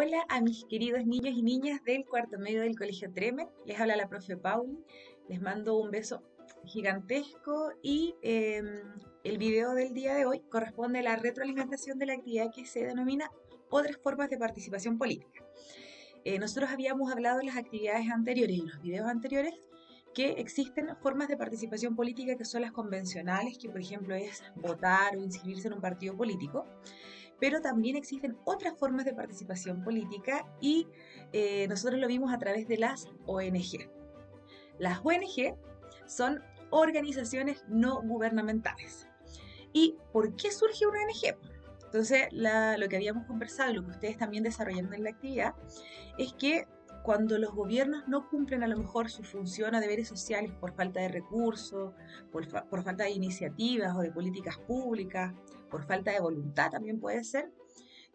Hola a mis queridos niños y niñas del cuarto medio del Colegio Tremen. Les habla la profe Pauli. Les mando un beso gigantesco y em, el video del día de hoy corresponde a la retroalimentación de la actividad que se denomina otras formas de participación política. Eh, nosotros habíamos hablado en las actividades anteriores, en los videos anteriores, que existen formas de participación política que son las convencionales, que por ejemplo es votar o inscribirse en un partido político, pero también existen otras formas de participación política y eh, nosotros lo vimos a través de las ONG. Las ONG son organizaciones no gubernamentales. ¿Y por qué surge una ONG? Entonces, lo que habíamos conversado, lo que ustedes también desarrollando en la actividad, es que cuando los gobiernos no cumplen a lo mejor su función o deberes sociales por falta de recursos, por, falta de iniciativas o de políticas públicas, por falta de voluntad también puede ser,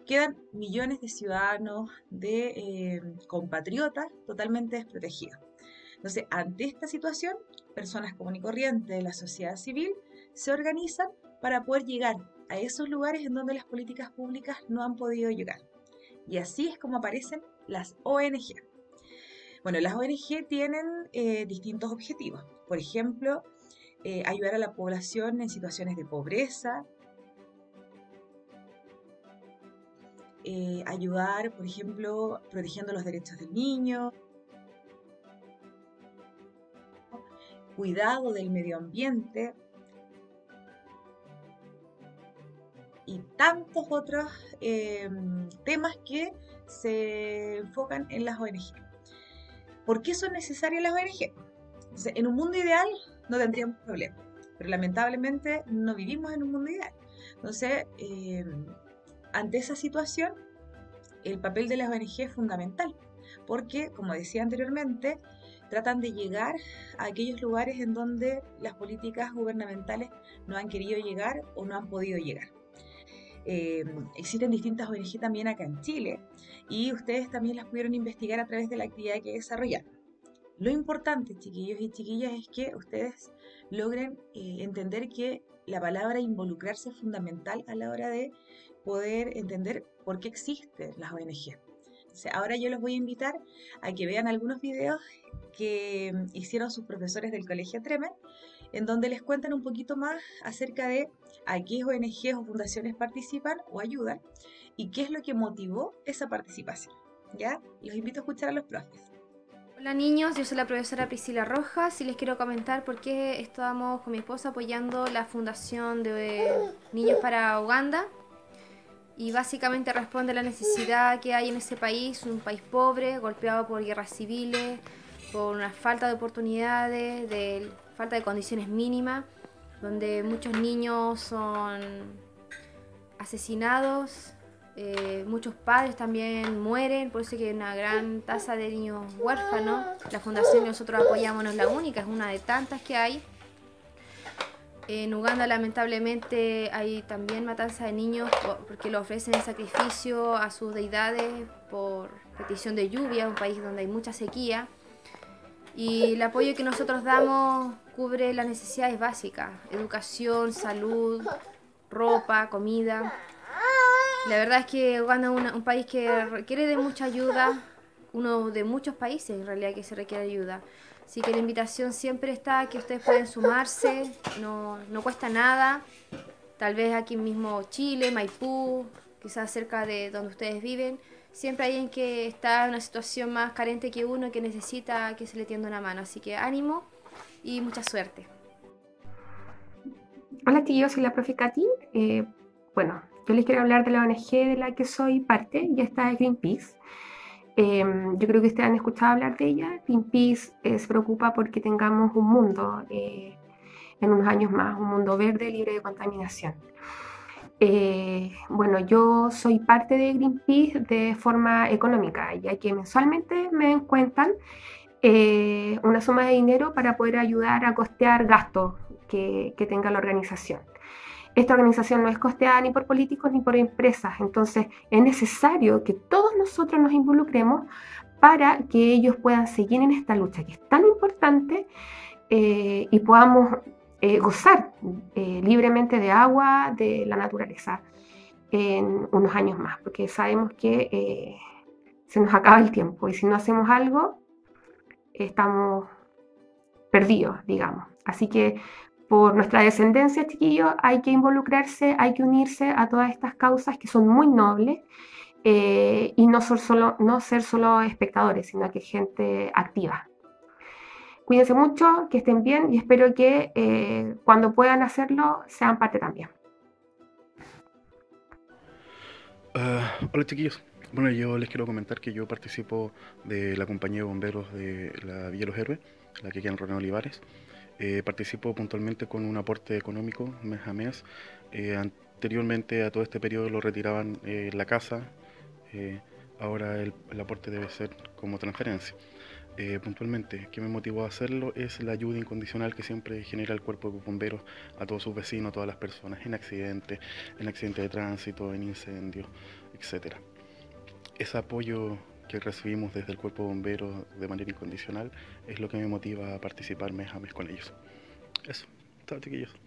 quedan millones de ciudadanos, de eh, compatriotas totalmente desprotegidos. Entonces, ante esta situación, personas común y corrientes de la sociedad civil se organizan para poder llegar a esos lugares en donde las políticas públicas no han podido llegar. Y así es como aparecen las ONG. Bueno, las ONG tienen eh, distintos objetivos. Por ejemplo, eh, ayudar a la población en situaciones de pobreza, eh, ayudar, por ejemplo, protegiendo los derechos del niño, cuidado del medio ambiente y tantos otros temas que se enfocan en las ONG. ¿Por qué son necesarias las ONG? en un mundo ideal no tendríamos problemas, pero lamentablemente no vivimos en un mundo ideal. Entonces, eh, ante esa situación, el papel de las ONG es fundamental, porque, como decía anteriormente, tratan de llegar a aquellos lugares en donde las políticas gubernamentales no han querido llegar o no han podido llegar. Eh, existen distintas ONG también acá en Chile y ustedes también las pudieron investigar a través de la actividad que desarrollaron. Lo importante, chiquillos y chiquillas, es que ustedes logren eh, entender que la palabra involucrarse es fundamental a la hora de poder entender por qué existen las ONG. ahora yo los voy a invitar a que vean algunos videos que hicieron sus profesores del Colegio Tremen en donde les cuentan un poquito más acerca de a qué ONGs o fundaciones participan o ayudan y qué es lo que motivó esa participación. ¿Ya? Los invito a escuchar a los profes. Hola niños, yo soy la profesora Priscila Rojas y les quiero comentar por qué estábamos con mi esposa apoyando la Fundación de Niños para Uganda y básicamente responde a la necesidad que hay en ese país, un país pobre, golpeado por guerras civiles, por una falta de oportunidades, de falta de condiciones mínimas, donde muchos niños son asesinados, eh, muchos padres también mueren, por eso que hay una gran tasa de niños huérfanos. La fundación que nosotros apoyamos no es la única, es una de tantas que hay. En Uganda lamentablemente hay también matanza de niños porque le ofrecen sacrificio a sus deidades por petición de lluvia, un país donde hay mucha sequía. Y el apoyo que nosotros damos cubre las necesidades básicas, educación, salud, ropa, comida. La verdad es que Uganda es un país que requiere de mucha ayuda, uno de muchos países en realidad que se requiere ayuda. Así que la invitación siempre está que ustedes pueden sumarse, no, no cuesta nada. Tal vez aquí mismo Chile, Maipú, quizás cerca de donde ustedes viven siempre hay alguien que está en una situación más carente que uno que necesita que se le tienda una mano. Así que ánimo y mucha suerte. Hola tío, soy la profe Katy. Eh, bueno, yo les quiero hablar de la ONG de la que soy parte, y esta es Greenpeace. Em, yo creo que ustedes han escuchado hablar de ella. Greenpeace eh, se preocupa porque tengamos un mundo eh, en unos años más, un mundo verde libre de contaminación. Eh, bueno, yo soy parte de Greenpeace de forma económica, ya que mensualmente me encuentran eh, una suma de dinero para poder ayudar a costear gastos que, que tenga la organización. Esta organización no es costeada ni por políticos ni por empresas, entonces es necesario que todos nosotros nos involucremos para que ellos puedan seguir en esta lucha que es tan importante eh, y podamos eh, gozar eh, libremente de agua, de la naturaleza en unos años más, porque sabemos que eh, se nos acaba el tiempo y si no hacemos algo, estamos perdidos, digamos. Así que por nuestra descendencia, chiquillos, hay que involucrarse, hay que unirse a todas estas causas que son muy nobles y no ser solo espectadores, sino que gente activa. Cuídense mucho, que estén bien y espero que eh, cuando puedan hacerlo sean parte también. Ah, hola chiquillos. Bueno, yo les quiero comentar que yo participo de la compañía de bomberos de la Villa Los Héroes, la que queda en René Olivares. Eh, participo puntualmente con un aporte económico mes a mes. Eh, anteriormente a todo este periodo lo retiraban eh, la casa, ahora el, aporte debe ser como transferencia. Puntualmente, ¿qué me motivó a hacerlo? Es la ayuda incondicional que siempre genera el cuerpo de bomberos a todos sus vecinos, a todas las personas en accidentes, en accidentes de tránsito, en incendios, etc. Ese apoyo que recibimos desde el cuerpo de bomberos de manera incondicional es lo que me motiva a participar mes a mes con ellos. Eso, chao chiquillos.